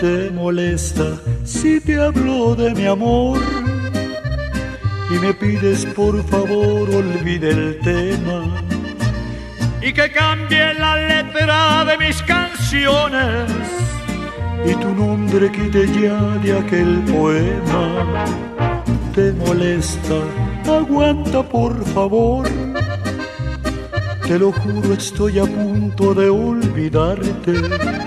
te molesta si te hablo de mi amor y me pides por favor olvide el tema y que cambie la letra de mis canciones y tu nombre quite ya de aquel poema. Te molesta, aguanta por favor. Te lo juro, estoy a punto de olvidarte.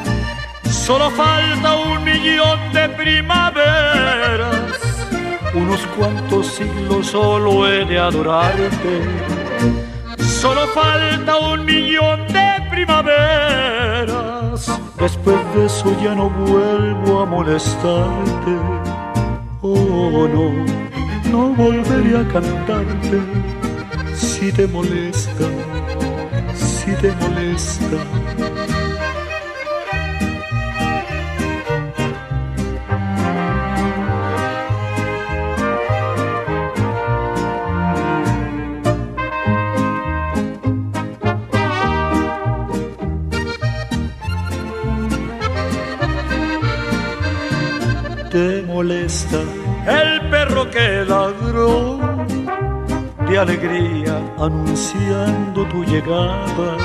Solo falta un millón de primaveras. Unos cuantos siglos solo he de adorarte. Solo falta un millón de primaveras Después de eso ya no vuelvo a molestarte. Oh no, no volveré a cantarte. Si te molesta, si te molesta. El perro que ladró de alegría anunciando tu llegada.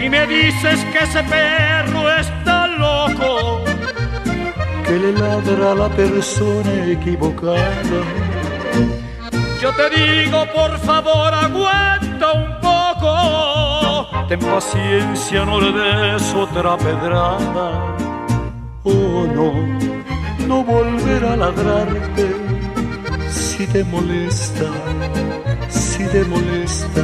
Y me dices que ese perro está loco, que le ladra a la persona equivocada. Yo te digo, por favor, aguanta un poco. Ten paciencia, no le des otra pedrada. Oh no no volver a ladrarte si te molesta, si te molesta.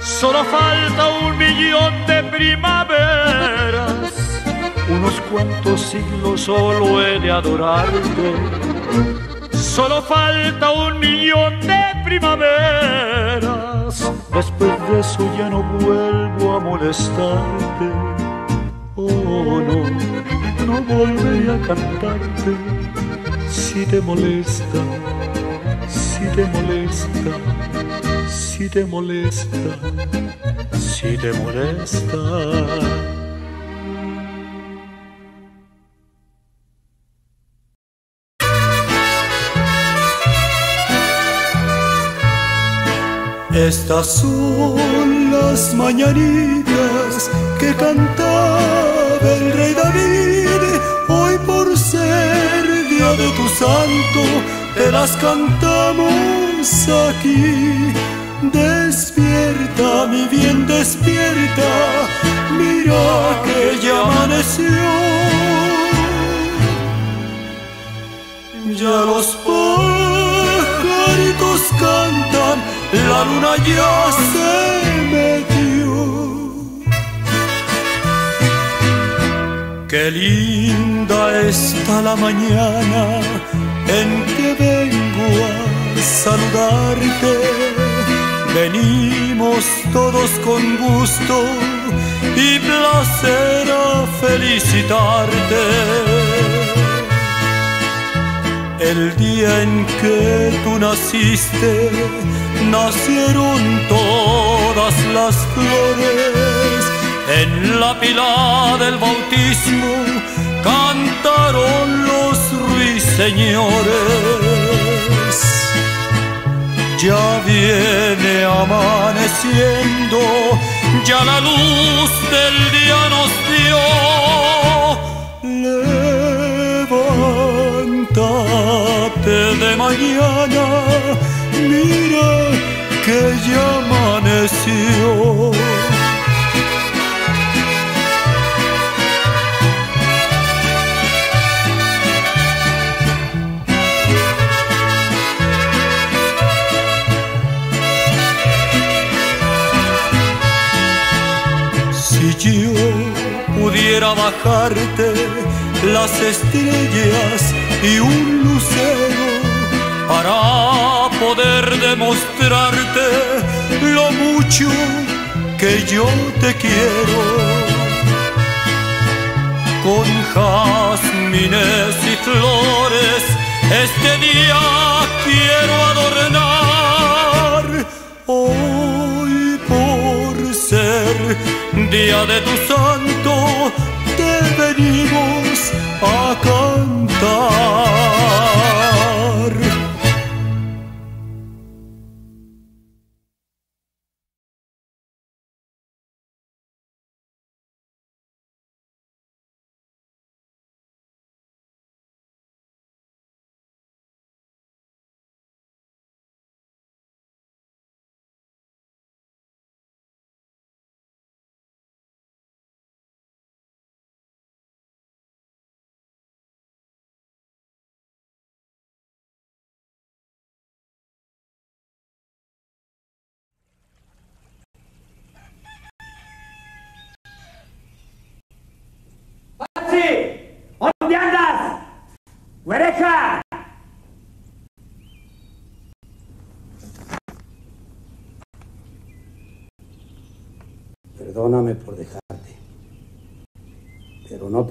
Solo falta un millón de primaveras, unos cuantos siglos solo he de adorarte. Solo falta un millón de primaveras, después de eso ya no vuelvo a molestarte. Oh no no volveré a cantarte si te molesta, si te molesta, si te molesta, si te molesta. Estas son las mañanitas que cantaba el rey David. Por ser día de tu santo, te las cantamos aquí. Despierta, mi bien, despierta, mira que ya amaneció. Ya los pajaritos cantan, la luna ya se metió. Qué linda está la mañana en que vengo a saludarte. Venimos todos con gusto y placer a felicitarte. El día en que tú naciste, nacieron todas las flores en la pila del bautismo cantaron los ruiseñores. Ya viene amaneciendo, ya la luz del día nos dio. Levántate de mañana, mira que ya amaneció. Pudiera bajarte las estrellas y un lucero para poder demostrarte lo mucho que yo te quiero. Con jazmines y flores este día quiero adornar. Hoy por ser día de tu santo, debería venimos a cantar.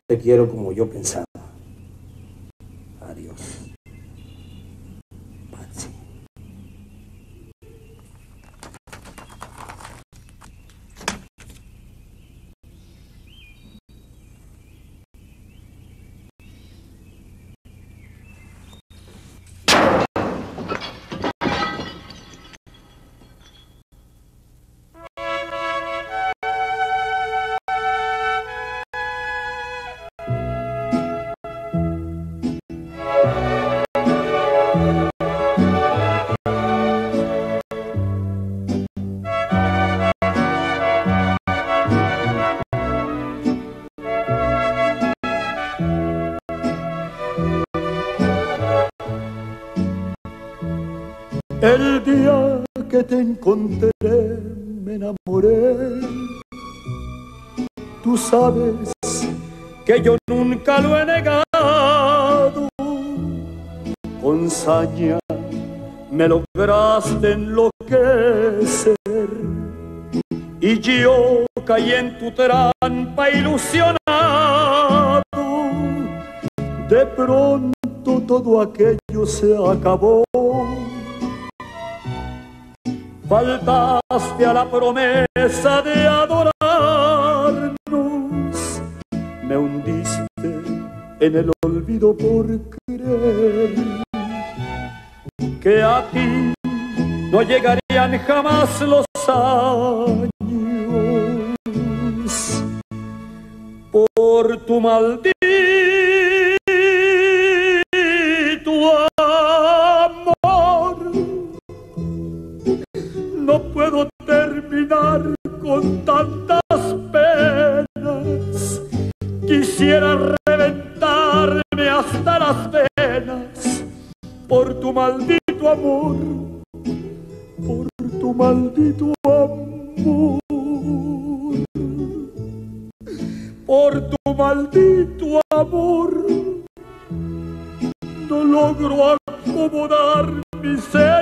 Te quiero como yo pensaba. Te encontré me enamoré. Tú sabes que yo nunca lo he negado. Con saña me lograste enloquecer. Y yo caí en tu trampa ilusionado. De pronto todo aquello se acabó faltaste a la promesa de adorarnos, me hundiste en el olvido por creer que a ti no llegarían jamás los años. Por tu maldito con tantas penas. Quisiera reventarme hasta las venas por tu maldito amor, por tu maldito amor, por tu maldito amor. No logro acomodar mis sentimientos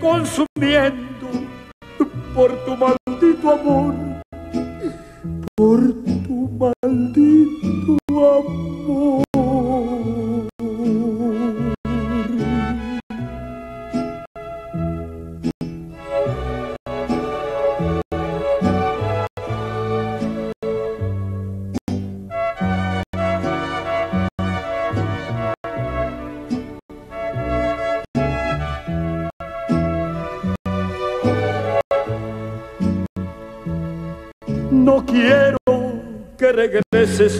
consumiendo por tu maldito amor, por tu maldito amor.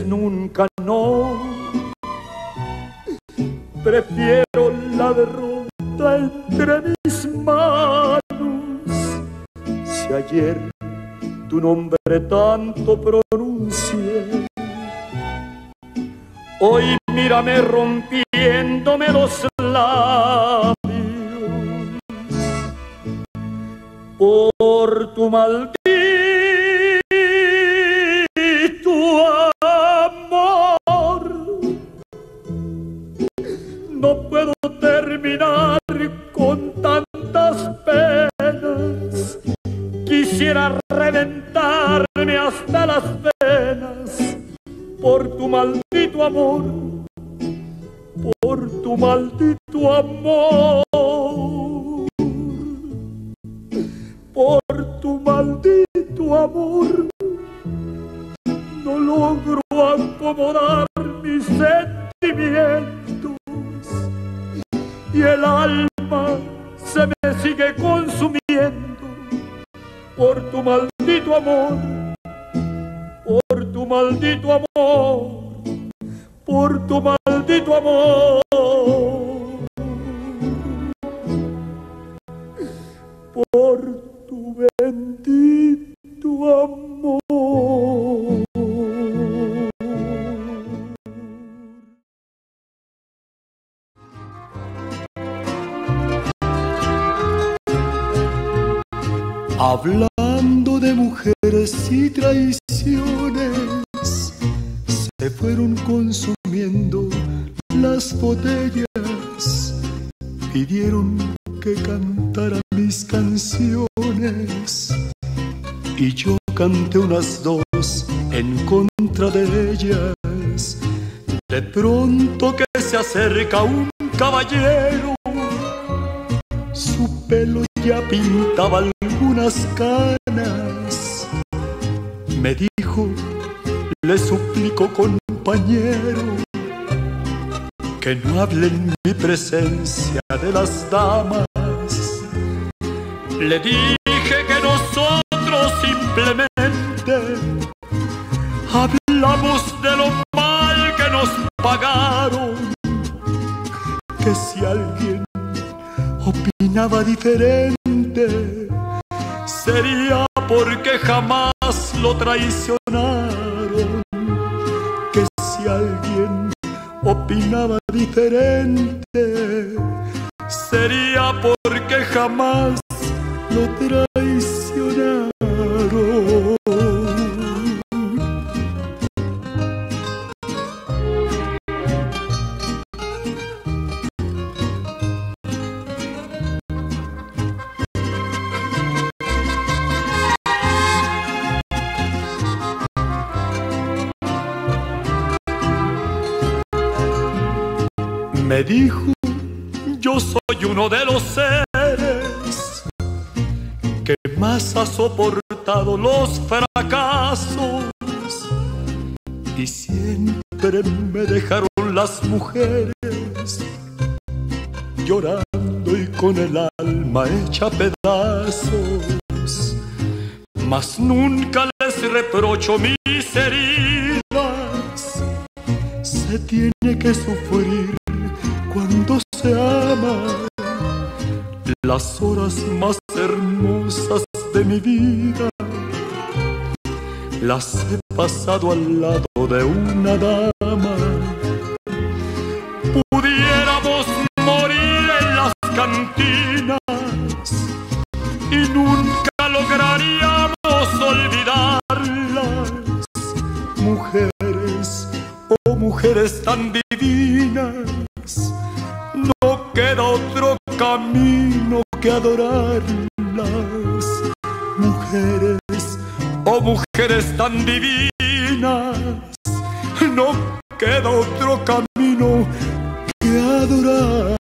Nunca, no. Prefiero la derrota entre mis manos. Si ayer tu nombre tanto pronuncié, hoy mírame rompiéndome los labios por tu maldito No puedo terminar con tantas penas. Quisiera reventarme hasta las venas por tu maldito amor, por tu maldito amor, por tu amor. No logro acomodar mis sentimientos y el alma se me sigue consumiendo por tu maldito amor, por tu maldito amor, por tu maldito amor. Unas dos en contra de ellas. De pronto que se acerca un caballero, su pelo ya pintaba algunas canas. Me dijo, le suplico compañero, que no hable en mi presencia de las damas. Le dije que nosotros simplemente hablamos de lo mal que nos pagaron. Que si alguien opinaba diferente, sería porque jamás lo traicionaron. Que si alguien opinaba diferente, sería porque jamás Me dijo, yo soy uno de los seres que más ha soportado los fracasos y siempre me dejaron las mujeres llorando y con el alma hecha pedazos. Mas nunca les reprocho mis heridas, se tiene que sufrir las horas más hermosas de mi vida. Las he pasado al lado de una dama. Pudiéramos morir en las cantinas y nunca lograríamos olvidarlas. Mujeres oh mujeres tan divinas no queda otro camino que adorarlas. Mujeres, oh mujeres tan divinas, no queda otro camino que adorarlas.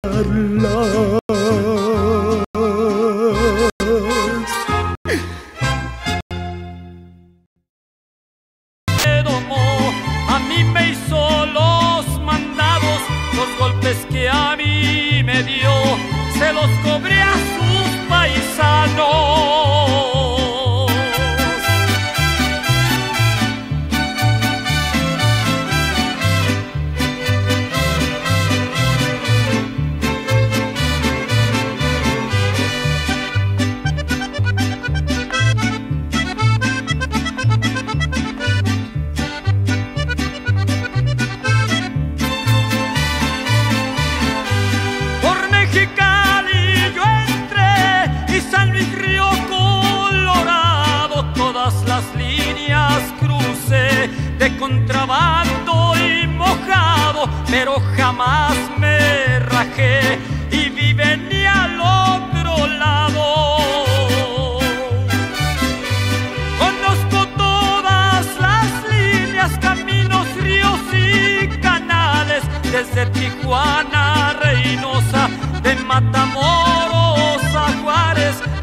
Tijuana Reynosa, de Matamoros a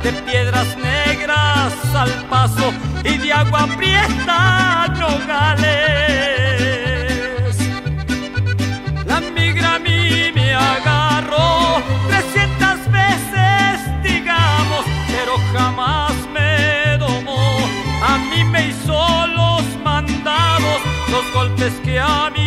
de Piedras Negras al Paso y de agua prieta nogales. La migra a mí me agarró trescientas veces, digamos, pero jamás me domó. A mí me hizo los mandados, los golpes que a mí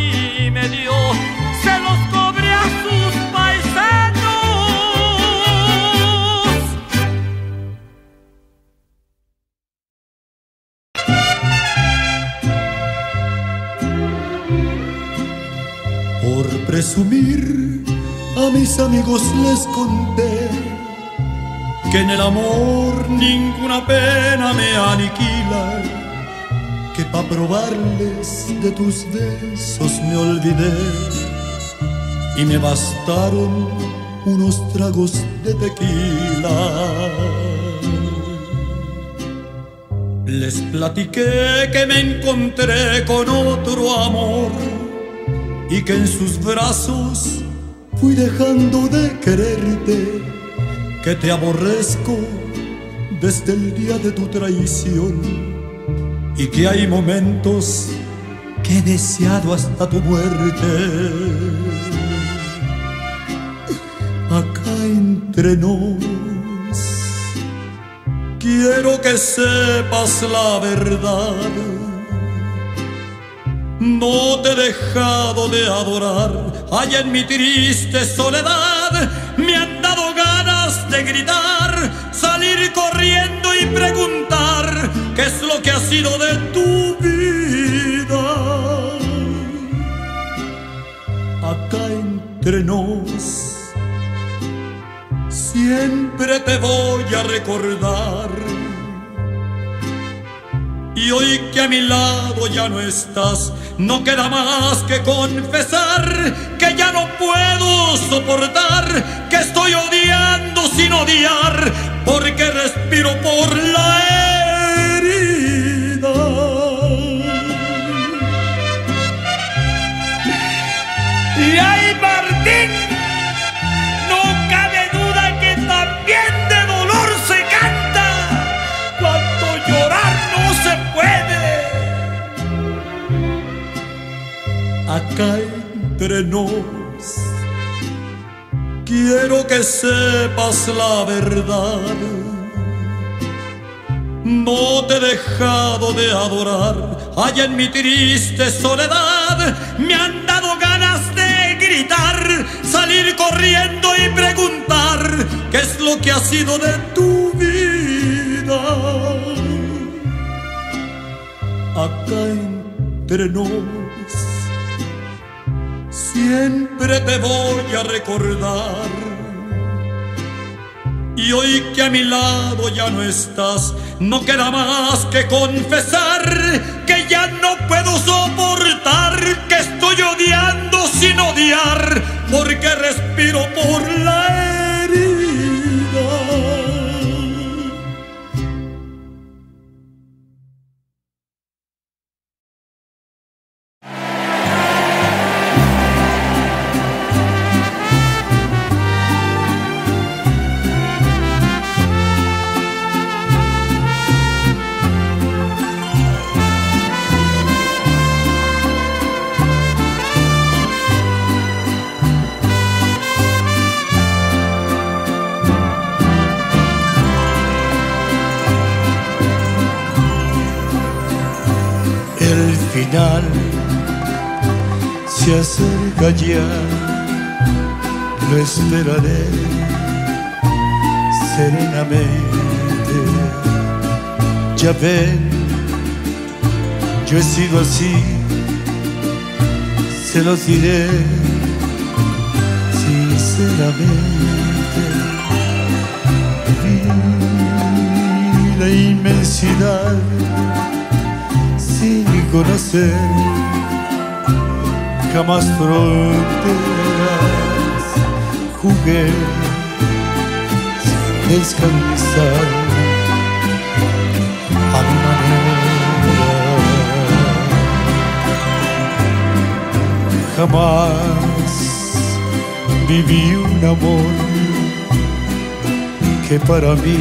de tus besos me olvidé y me bastaron unos tragos de tequila. Les platiqué que me encontré con otro amor y que en sus brazos fui dejando de quererte, que te aborrezco desde el día de tu traición y que hay momentos que he deseado hasta tu muerte. Acá entre nos, quiero que sepas la verdad. No te he dejado de adorar, allá en mi triste soledad me han dado ganas de gritar, salir corriendo y preguntar qué es lo que ha sido de tu vida. Acá entre nos, siempre te voy a recordar. Y hoy que a mi lado ya no estás, no queda más que confesar que ya no puedo soportar, que estoy odiando sin odiar, porque respiro por la herida. Y ay, Martín, no cabe duda que también de dolor se canta cuando llorar no se puede. acá entre nos. Quiero que sepas la verdad. No te he dejado de adorar. Allá en mi triste soledad me han dado ganas de gritar, salir corriendo y preguntar qué es lo que ha sido de tu vida. Acá entre siempre te voy a recordar. Y hoy que a mi lado ya no estás, no queda más que confesar que ya no puedo soportar, que estoy odiando sin odiar, porque respiro por la ya, lo esperaré serenamente. Ya ven, yo he sido así, se los diré sinceramente. Vi la inmensidad sin conocer jamás fronteras. Jugué sin descansar a mi manera. Jamás viví un amor que para mí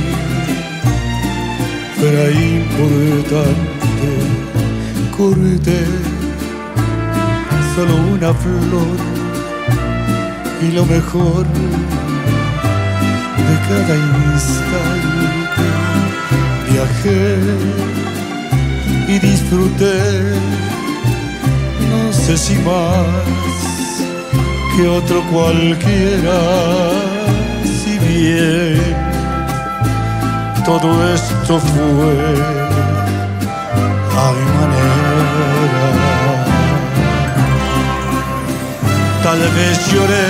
fuera importante corté solo una flor. Y lo mejor de cada instante. Viajé y disfruté, no sé si más que otro cualquiera, si bien todo esto fue Tal vez lloré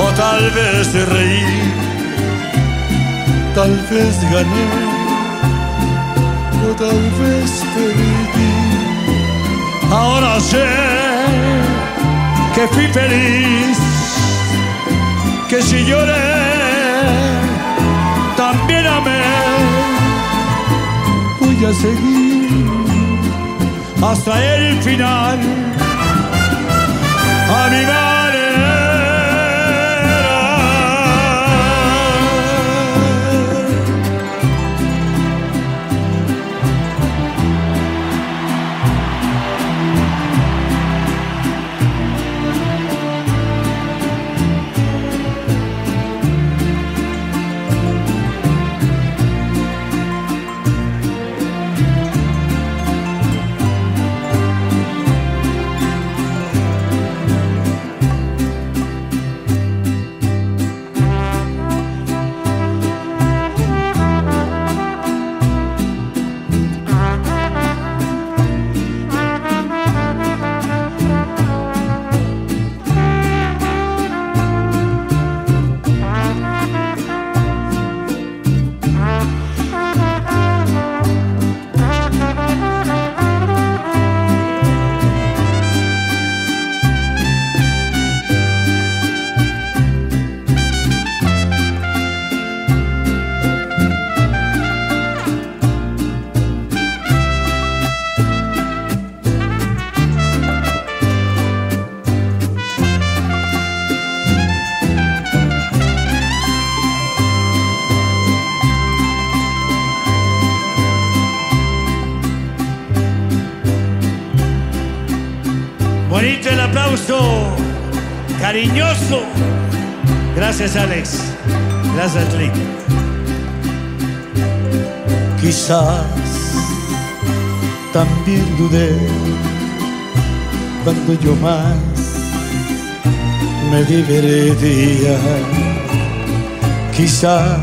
o tal vez reí, tal vez gané o tal vez perdí. Ahora sé que fui feliz, que si lloré, también amé. Voy a seguir hasta el final, a Bonito el aplauso, cariñoso. Gracias, Alex. Gracias, Lick. Quizás también dudé cuando yo más me divertía. Quizás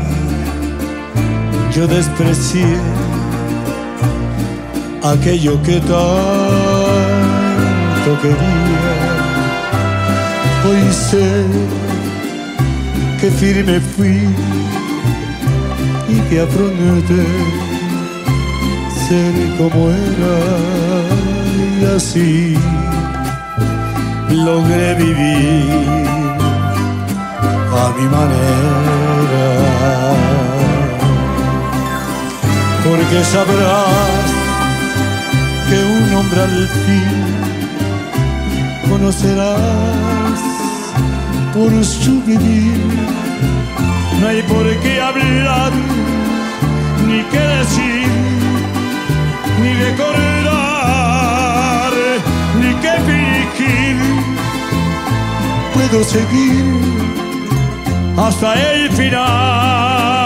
yo desprecié aquello que tanto quería. Hoy sé que firme fui y que afronté ser como era y así logré vivir a mi manera. Porque sabrás que un hombre al fin conocerás por su vivir. No hay por qué hablar, ni qué decir, ni recordar, ni qué fingir. Puedo seguir hasta el final.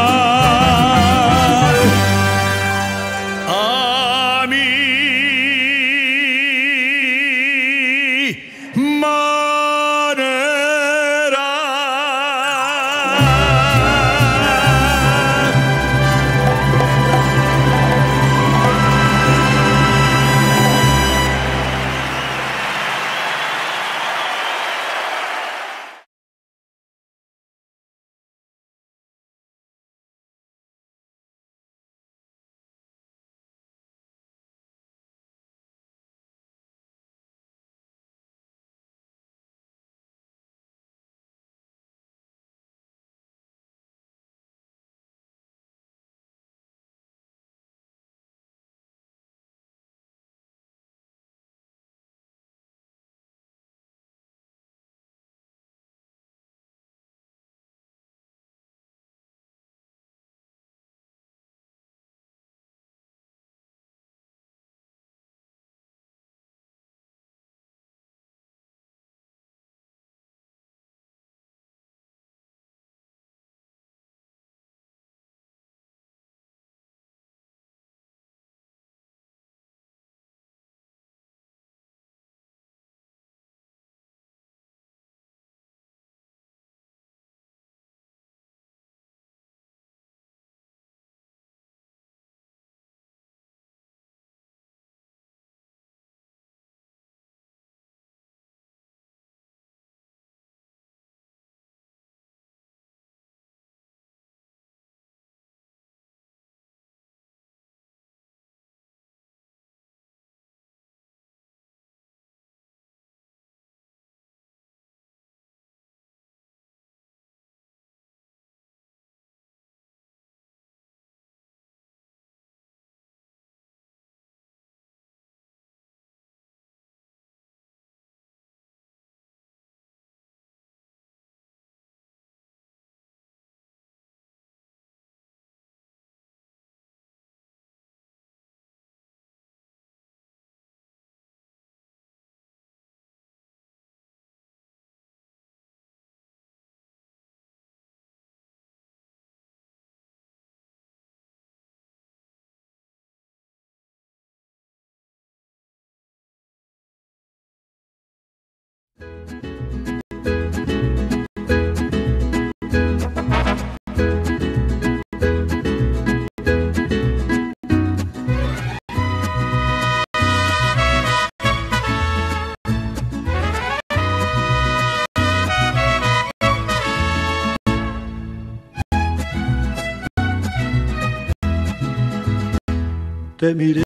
Te miré,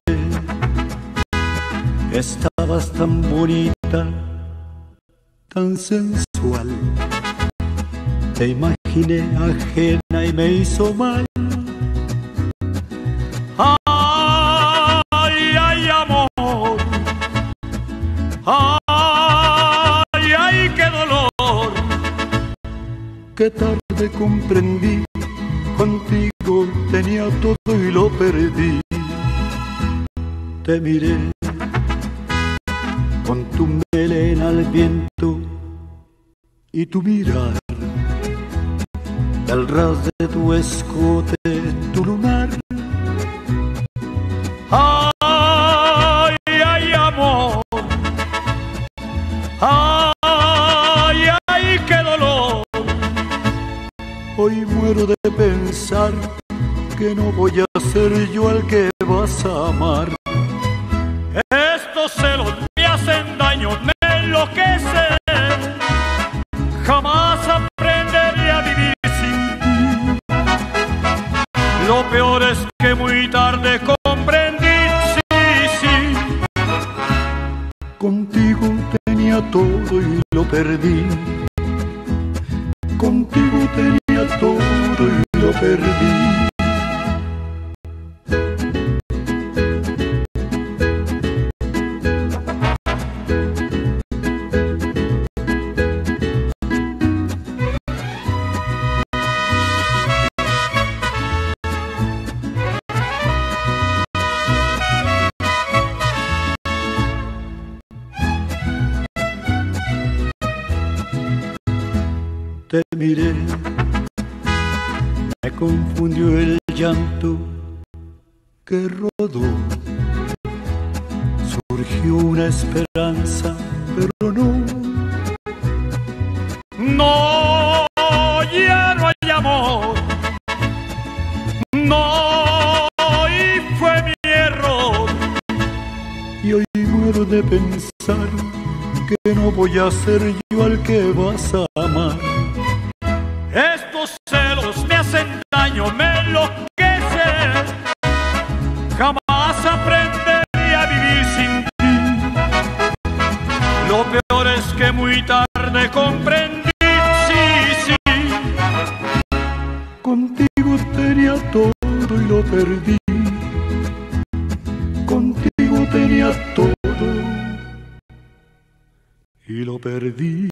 estabas tan bonita, tan sensual. Te imaginé ajena y me hizo mal. Ay, ay, amor. Ay, ay, qué dolor. Qué tarde comprendí, contigo tenía todo y lo perdí. Te miré con tu melena al viento y tu mirar, el ras de tu escote, tu lunar. Ay, ay, amor. Ay, ay, qué dolor. Hoy muero de pensar que no voy a ser yo el que vas a amar. Estos celos me hacen daño, me enloquecen. Jamás aprenderé a vivir sin. Lo peor es que muy tarde comprendí, sí, sí. Contigo tenía todo y lo perdí. Contigo tenía miré, me confundió el llanto que rodó. Surgió una esperanza, pero no. No, ya no hay amor. No, y fue mi error. Y hoy muero de pensar que no voy a ser yo al que vas a Estos celos me hacen daño, me enloquecen. Jamás aprenderé a vivir sin ti. Lo peor es que muy tarde comprendí, sí, sí. Contigo tenía todo y lo perdí. Contigo tenía todo y lo perdí.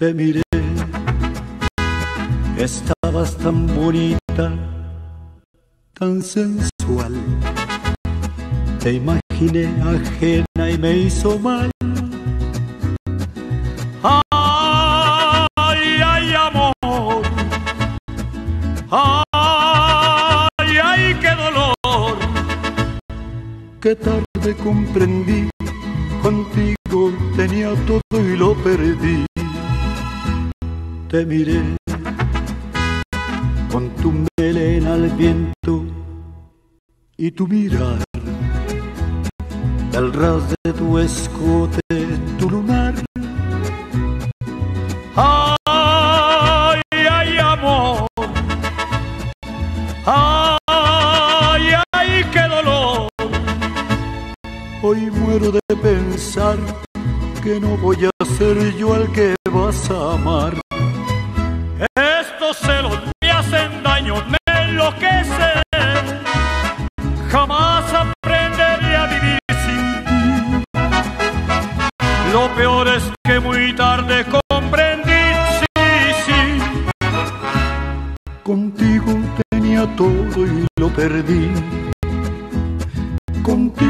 te miré, estabas tan bonita tan sensual. Te imaginé ajena y me hizo mal. Ay, ay, amor. Ay, ay, qué dolor. Qué tarde comprendí, contigo tenía todo y lo perdí. Te miré con tu melena al viento y tu mirar el ras de tu escote, tu lunar. Ay, ay, amor. Ay, ay, qué dolor. Hoy muero de pensar que no voy a ser yo al que vas a amar. Estos celos me hacen daño, me enloquecen. Que muy tarde comprendí, sí, sí. Contigo tenía todo y lo perdí. Contigo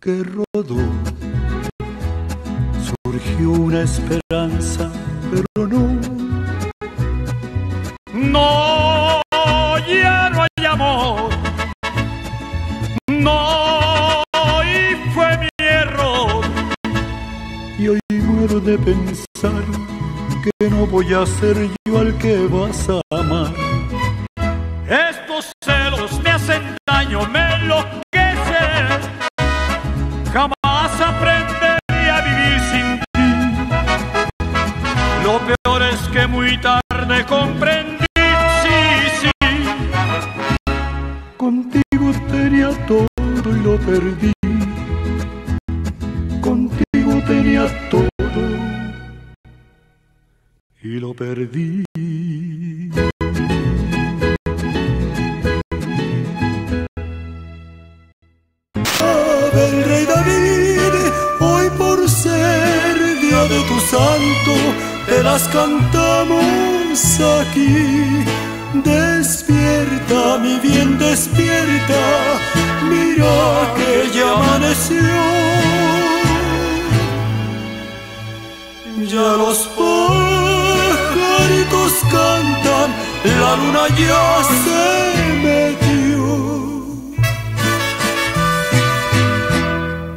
que rodó. Surgió una esperanza, pero no. No, ya no hay amor. No, y fue mi error. Y hoy muero de pensar que no voy a ser yo al que vas a amar. Lo peor es que muy tarde comprendí, sí, sí. Contigo tenía todo y lo perdí. Contigo tenía todo y lo perdí. El rey David, hoy por ser día de tu santo, las cantamos aquí. Despierta, mi bien, despierta, mira que ya amaneció. Ya los pajaritos cantan, la luna ya se metió.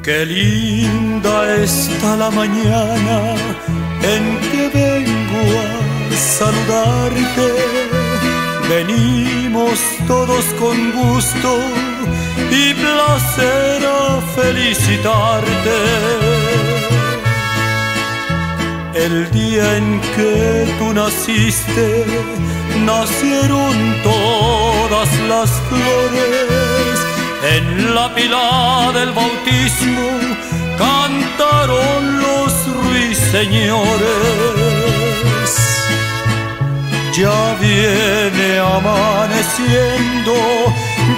Qué linda está la mañana en que vengo a saludarte. Venimos todos con gusto y placer a felicitarte. El día en que tú naciste, nacieron todas las flores. En la pila del bautismo cantaron los ruiseñores. Ya viene amaneciendo,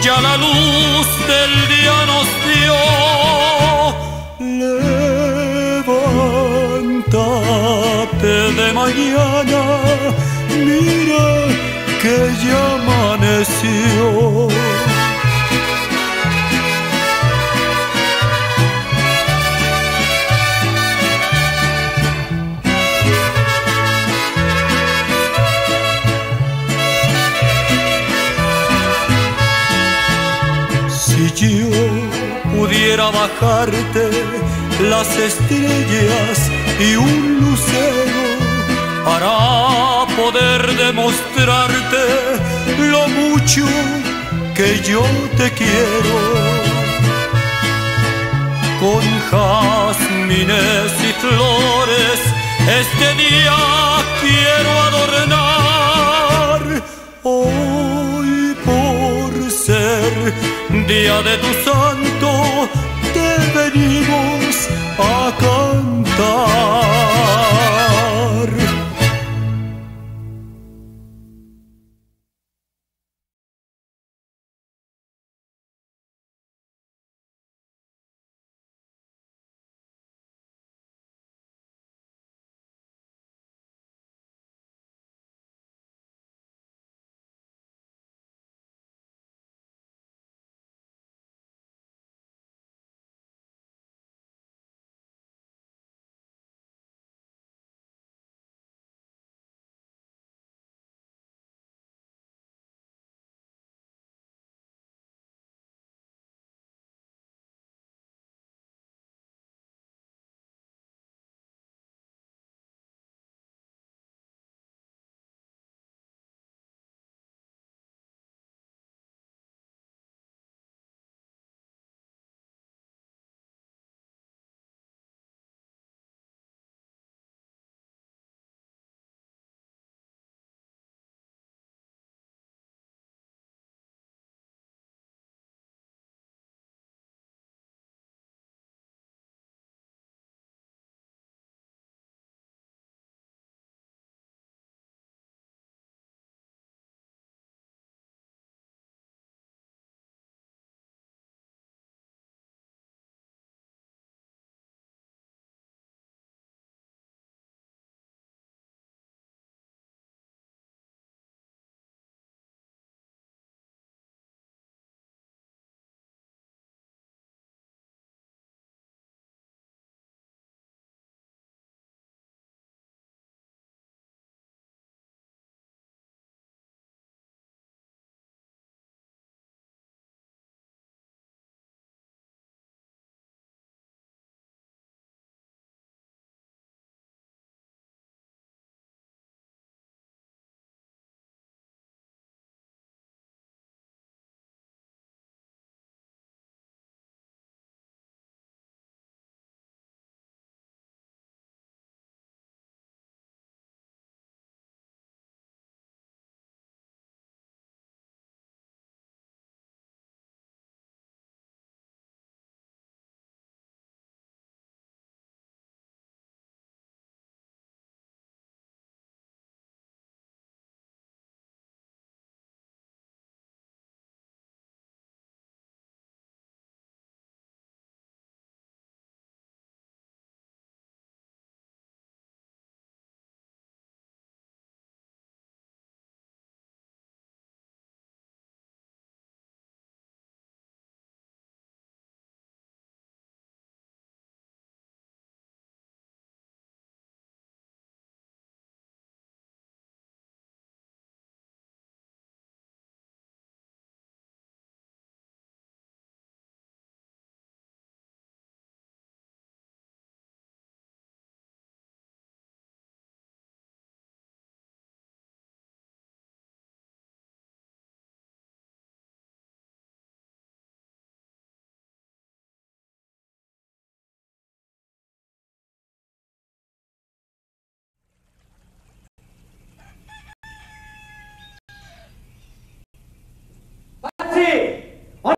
ya la luz del día nos dio. Levántate de mañana, mira que ya amaneció. Pudiera bajarte las estrellas y un lucero para poder demostrarte lo mucho que yo te quiero. con jazmines y flores, este día quiero adornar. Hoy día de tu santo, te venimos a cantar.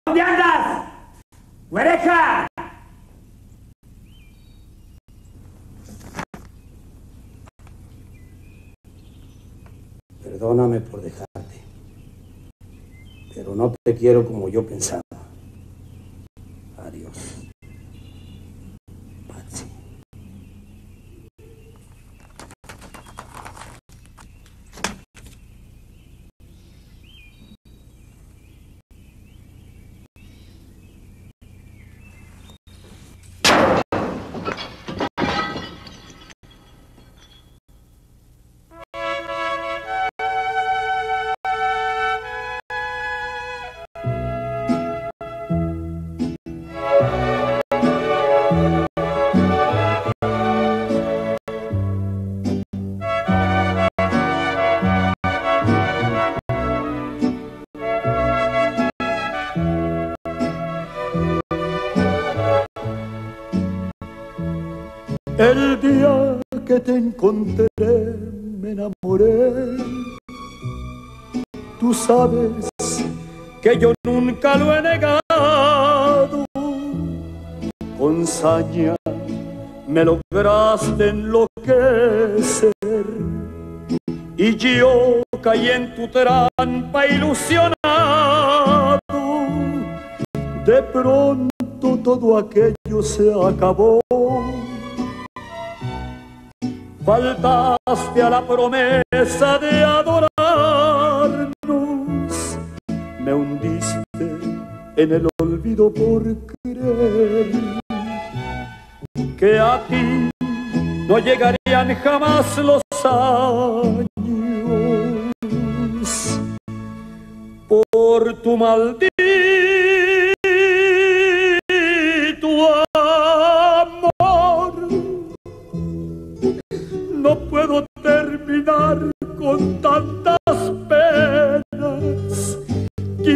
¿Dónde andas? ¡Huereja! Perdóname por dejarte, pero no te quiero como yo pensaba. Que yo nunca lo he negado. Con saña me lograste enloquecer y yo caí en tu trampa ilusionado. De pronto todo aquello se acabó faltaste a la promesa de adorarnos, me hundiste en el olvido por creer que a ti no llegarían jamás los años por tu maldito no puedo terminar con tantas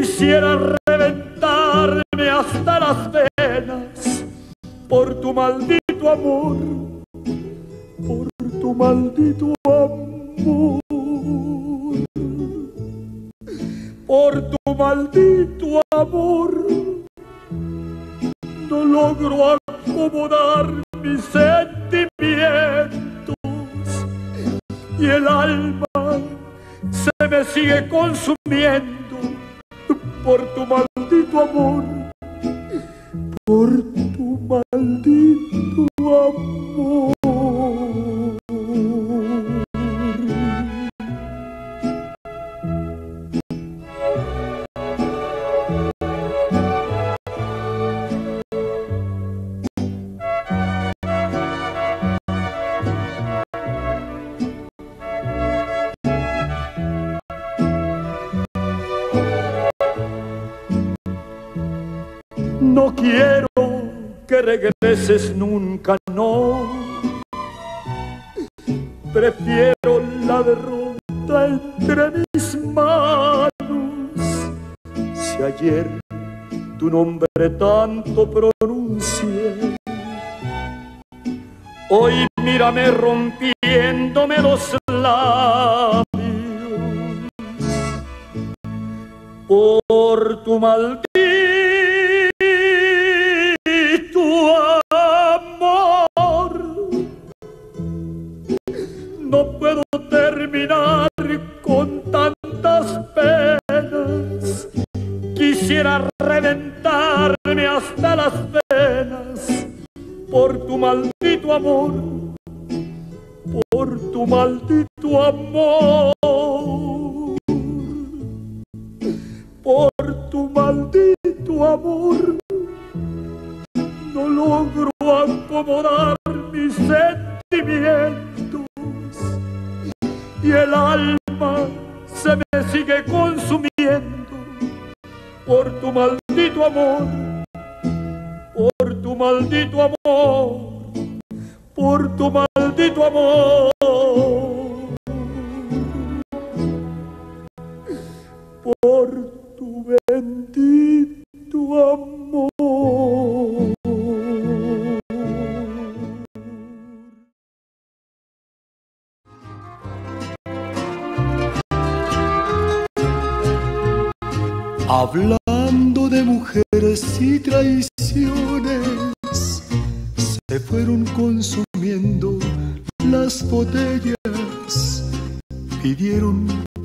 Quisiera reventarme hasta las venas por tu maldito amor, por tu maldito amor, por tu maldito amor. No logro acomodar mis sentimientos y el alma se me sigue consumiendo por tu maldito amor, por tu maldito amor. Regreses nunca, no. Prefiero la derrota entre mis manos. Si ayer tu nombre tanto pronuncié, hoy mírame rompiéndome los labios por tu maldito amor, por tu maldito amor,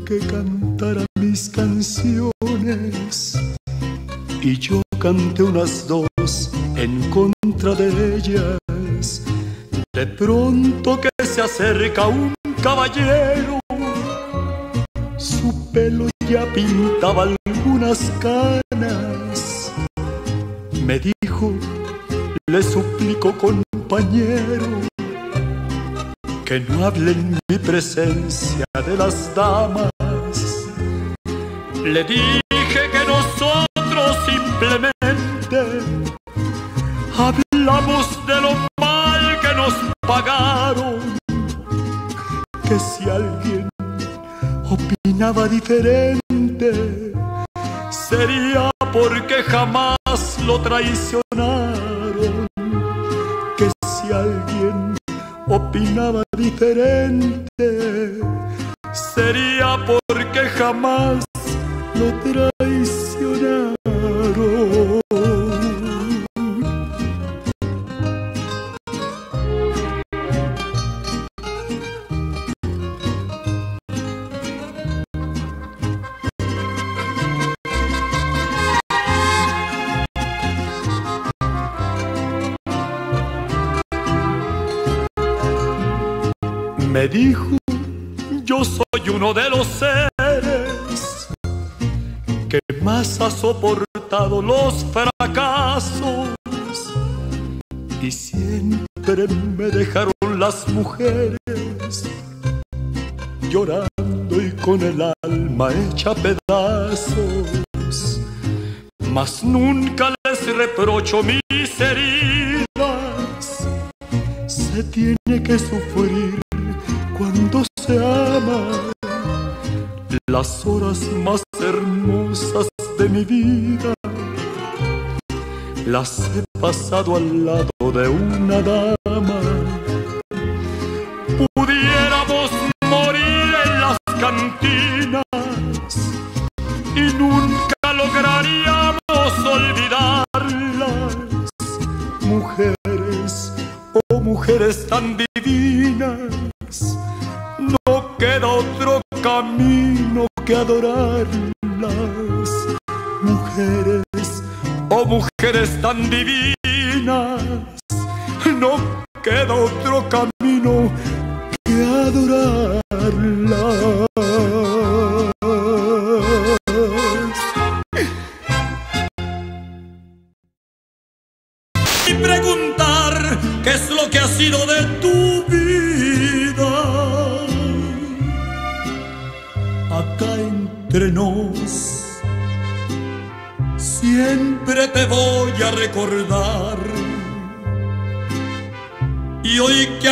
que cantara mis canciones y yo canté unas dos en contra de ellas. De pronto que se acerca un caballero, su pelo ya pintaba algunas canas. Me dijo, le suplico compañero, que no hable en mi presencia de las damas. Le dije que nosotros simplemente hablamos de lo mal que nos pagaron. Que si alguien opinaba diferente, sería porque jamás lo traicionaron. Que si alguien opinaba diferente, sería porque jamás lo traicionaron. Me dijo, yo soy uno de los seres que más ha soportado los fracasos y siempre me dejaron las mujeres llorando y con el alma hecha pedazos. Mas nunca les reprocho mis heridas, se tiene que sufrir cuando se ama. Las horas más hermosas de mi vida las he pasado al lado de una dama. Pudiéramos morir en las cantinas y nunca lograríamos olvidarlas. Mujeres, oh mujeres tan divinas camino que adorarlas. Mujeres, oh mujeres tan divinas, no queda otro camino que adorarlas.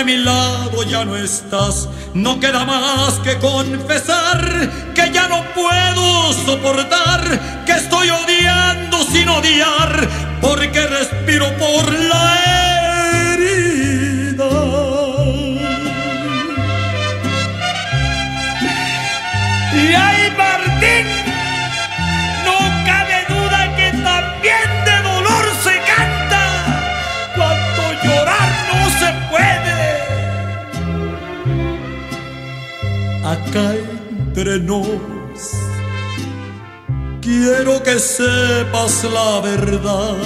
Mi lado ya no estás, no queda más que confesar que ya no puedo soportar, que estoy odiando sin odiar, porque respiro por la acá entre nos. Quiero que sepas la verdad.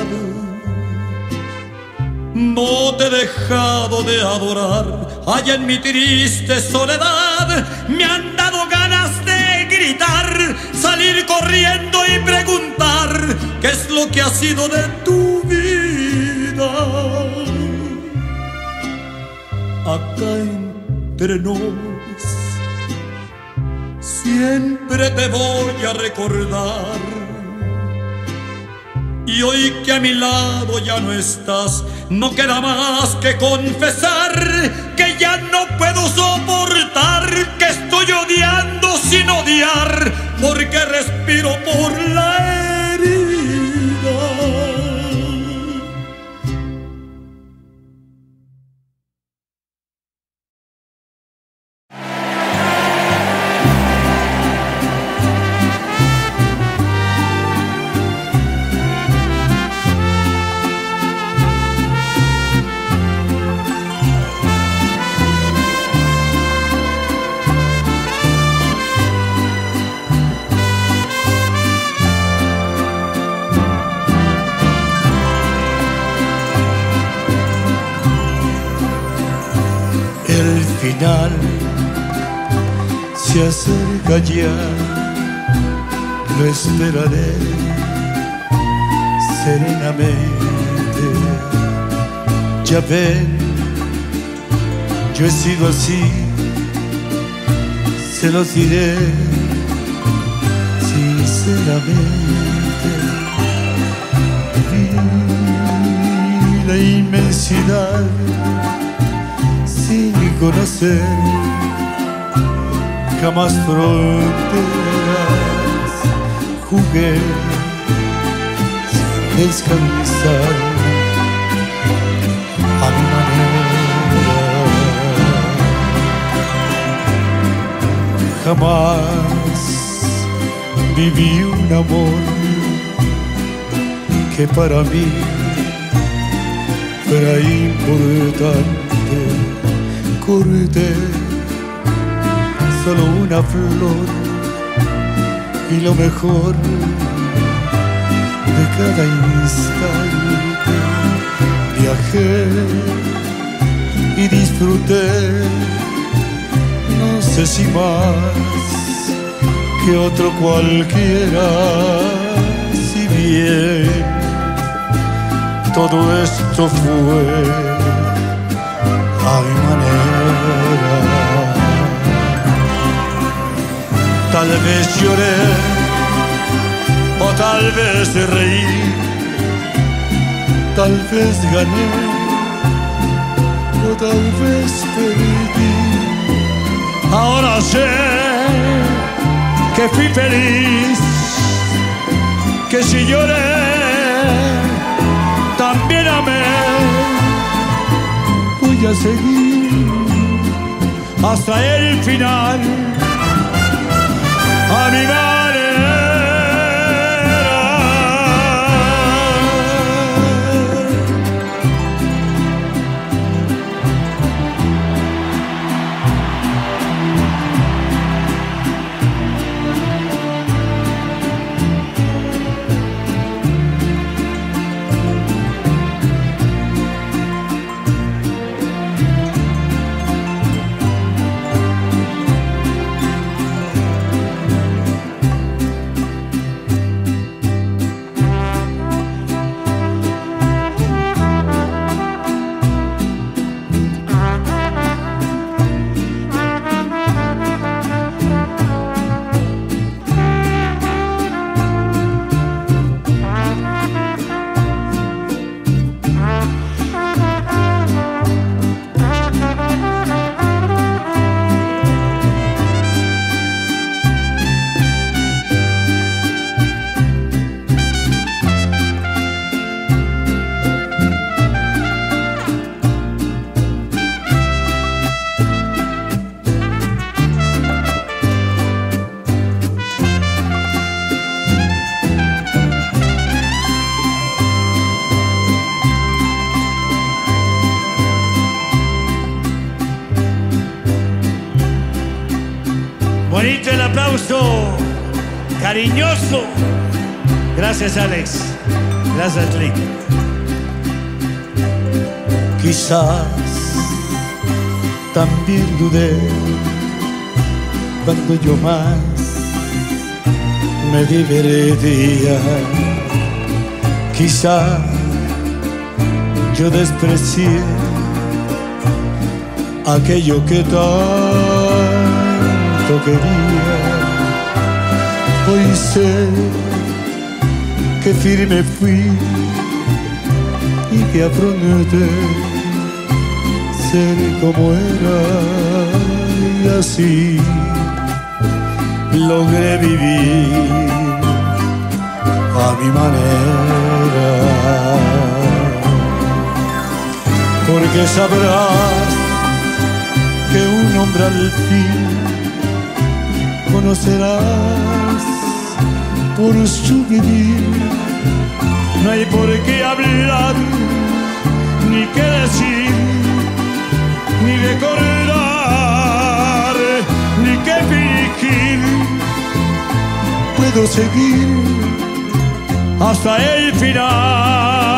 No te he dejado de adorar. Allá en mi triste soledad me han dado ganas de gritar, salir corriendo y preguntar qué es lo que ha sido de tu vida. Acá entre nos siempre te voy a recordar. Y hoy que a mi lado ya no estás, no queda más que confesar que ya no puedo soportar, que estoy odiando sin odiar, porque respiro por la esperaré serenamente. Ya ven, yo he sido así, se los diré sinceramente. Vi la inmensidad sin conocer jamás fronteras jugué sin descansar a mi manera. Jamás viví un amor que para mí era importante. Corté solo una flor y lo mejor de cada instante. Viajé y disfruté, no sé si más que otro cualquiera, si bien todo esto fue a mi manera. Tal vez lloré tal vez reí, tal vez gané o tal vez perdí. Ahora sé que fui feliz, que si lloré, también amé. Voy a seguir hasta el final. A mi. Bonito el aplauso, cariñoso. Gracias, Alex. Gracias, Lick. Quizás también dudé cuando yo más me divertía. Quizá yo desprecié aquello que quería. Hoy sé que firme fui y que afronté ser como era y así logré vivir a mi manera. Porque sabrás que un hombre al fin conocerás por su vivir. No hay por qué hablar, ni qué decir, ni recordar, ni qué fingir. Puedo seguir hasta el final.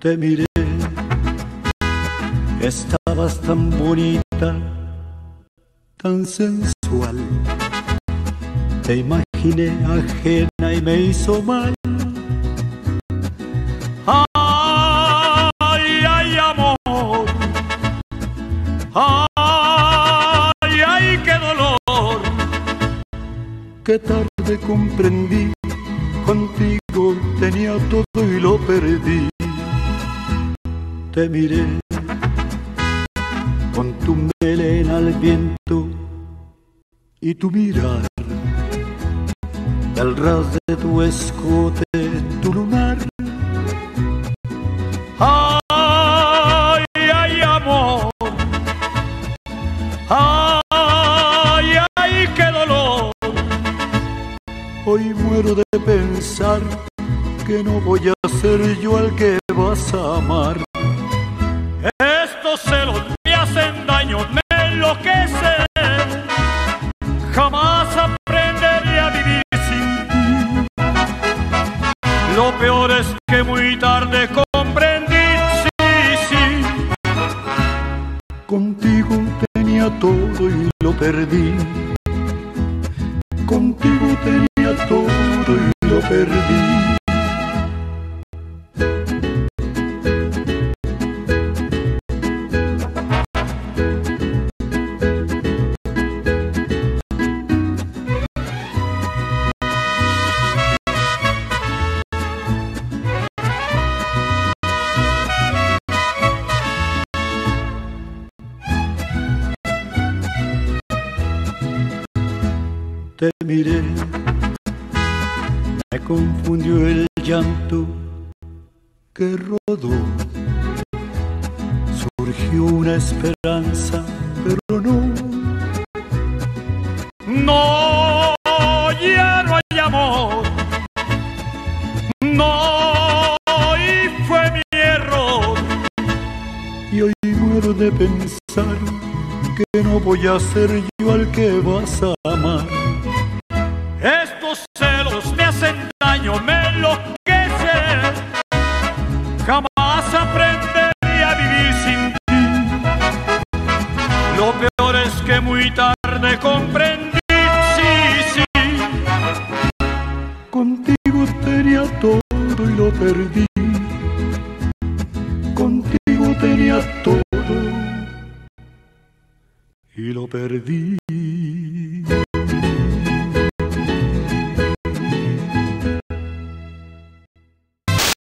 Te miré, estabas tan bonita, tan sensual. Te imaginé ajena y me hizo mal. Ay, ay, amor. Ay, ay, qué dolor. Qué tarde comprendí, contigo tenía todo y lo perdí. Te miré con tu melena al viento y tu mirar, el ras de tu escote, tu lunar. Ay, ay, amor. Ay, ay, qué dolor. Hoy muero de pensar que no voy a ser yo el que vas a amar. Estos celos me hacen daño, me enloquecen. Jamás aprenderé a vivir sin ti. Lo peor es que muy tarde comprendí, sí, sí. Contigo tenía todo y lo perdí. Contigo tenía todo y lo perdí. Que rodó. Surgió una esperanza, pero no. No, ya no hay amor. No, y fue mi error. Y hoy muero de pensar que no voy a ser yo al que vas a amar. Estos celos me hacen daño, me enloquecen. Lo peor es que muy tarde comprendí, sí, sí. Contigo tenía todo y lo perdí. Contigo tenía todo y lo perdí.